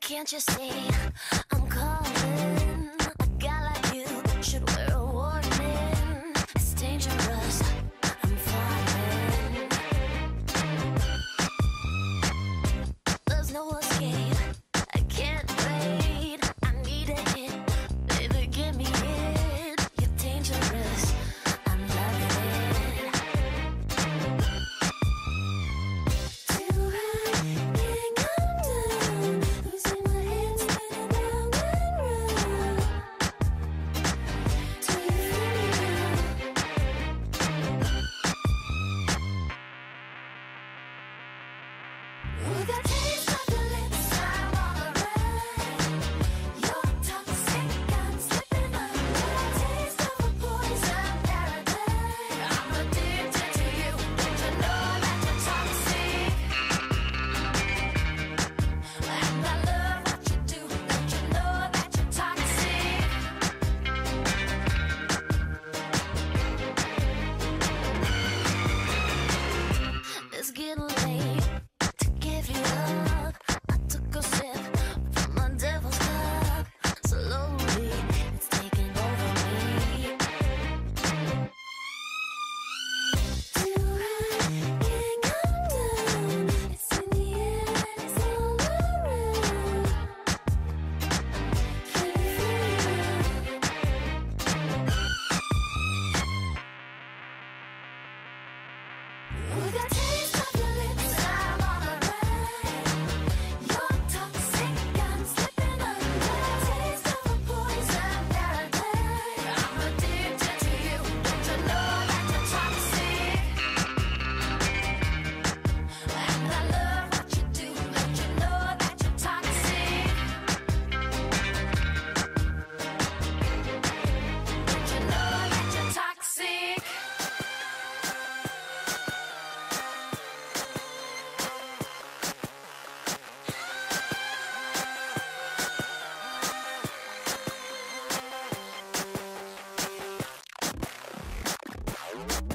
can't you see? Well, We got you